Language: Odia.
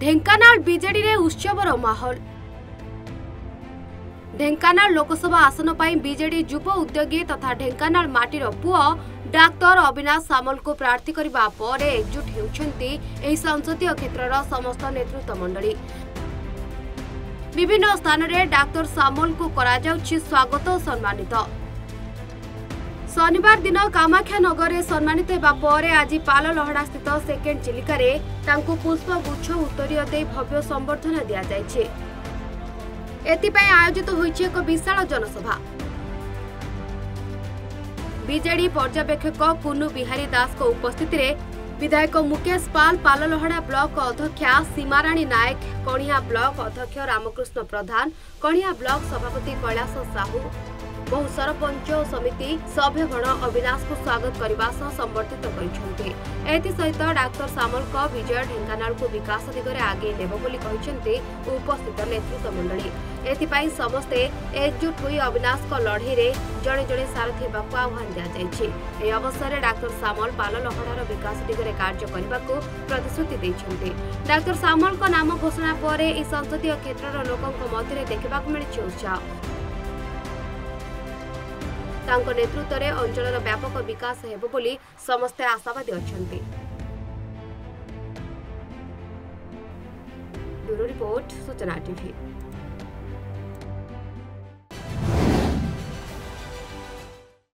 ଢେଙ୍କାନାଳ ବିଜେଡିରେ ଉତ୍ସବର ମାହୋଲ। ଢେଙ୍କାନାଳ ଲୋକସଭା ଆସନ ପାଇଁ ବିଜେଡି ଯୁବ ଉଦ୍ୟୋଗୀ ତଥା ଢେଙ୍କାନାଳ ମାଟିର ପୁଅ ଡାକ୍ତର ଅବିନାଶ ସାମଲଙ୍କୁ ପ୍ରାର୍ଥୀ କରିବା ପରେ ଏକଜୁଟ ହେଉଛନ୍ତି ଏହି ସଂସଦୀୟ କ୍ଷେତ୍ରର ସମସ୍ତ ନେତୃତ୍ୱ ମଣ୍ଡଳୀ। ବିଭିନ୍ନ ସ୍ଥାନରେ ଡାକ୍ତର ସାମଲଙ୍କୁ କରାଯାଉଛି ସ୍ୱାଗତ ଓ ସମ୍ମାନିତ। শনিবার দিন কামাক্ষানগরে সম্মানিত হওয়া পরে আজ পাললহড়াস্থিত সেকেন্ড চিলিকার তাঁকু পুষ্পগুচ্ছ উত্তরীয় দিয়ে ভব্য সম্বর্ধনা দিয়া যাই এথিপাই আয়োজিত হয়েছে এক বিশাল জনসভা বিজেডি পর্যবেক্ষক কুনু বিহারী দাসক উপস্থিতিরে বিধায়ক মুকেশ পাল পাললহড়া ব্লক অধ্যক্ষা সীমারাণী নায়ক কণিয়া ব্লক অধ্যক্ষ রামকৃষ্ণ প্রধান কণিয়া ব্লক সভাপতি কৈলাস সাহু ବହୁ ସରପଞ୍ଚ ଓ ସମିତି ସଭ୍ୟଗଣ ଅବିନାଶଙ୍କୁ ସ୍ୱାଗତ କରିବା ସହ ସମ୍ବର୍ଦ୍ଧିତ କରିଛନ୍ତି ଏଥିସହିତ ଡାକ୍ତର ସାମଲଙ୍କ ବିଜୟ ଢେଙ୍କାନାଳକୁ ବିକାଶ ଦିଗରେ ଆଗେଇ ନେବ ବୋଲି କହିଛନ୍ତି ଉପସ୍ଥିତ ନେତୃତ୍ୱ ମଣ୍ଡଳୀ। ଏଥିପାଇଁ ସମସ୍ତେ ଏକଜୁଟ ହୋଇ ଅବିନାଶଙ୍କ ଲଢ଼େଇରେ ଜଣେ ଜଣେ ସାରଥୀ ହେବାକୁ ଆହ୍ୱାନ ଦିଆଯାଇଛି। ଏହି ଅବସରରେ ଡାକ୍ତର ସାମଲ ପାଲଲହଡାର ବିକାଶ ଦିଗରେ କାର୍ଯ୍ୟ କରିବାକୁ ପ୍ରତିଶ୍ରୁତି ଦେଇଛନ୍ତି। ଡାକ୍ତର ସାମଲଙ୍କ ନାମ ଘୋଷଣା ପରେ ଏହି ସଂସଦୀୟ କ୍ଷେତ୍ରର ଲୋକଙ୍କ ମଧ୍ୟରେ ଦେଖିବାକୁ ମିଳିଛି ଉତ୍ସାହ। ତାଙ୍କ ନେତୃତ୍ୱରେ ଅଞ୍ଚଳର ବ୍ୟାପକ ବିକାଶ ହେବ ବୋଲି ସମସ୍ତେ ଆଶାବାଦୀ ଅଛନ୍ତି।